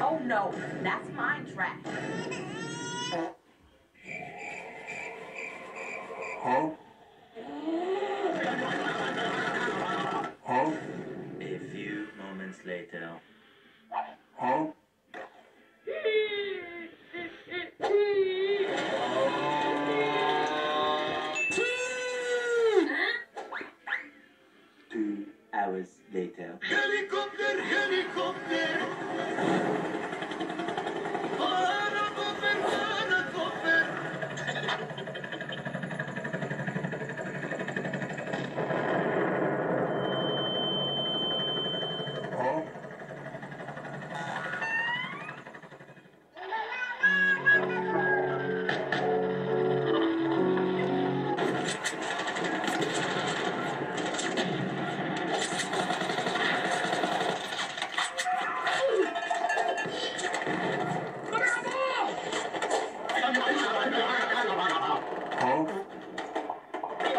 Oh no, that's mine trash. Huh? Huh? A few moments later. Later. Helicopter, helikopter.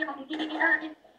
Hindi ako.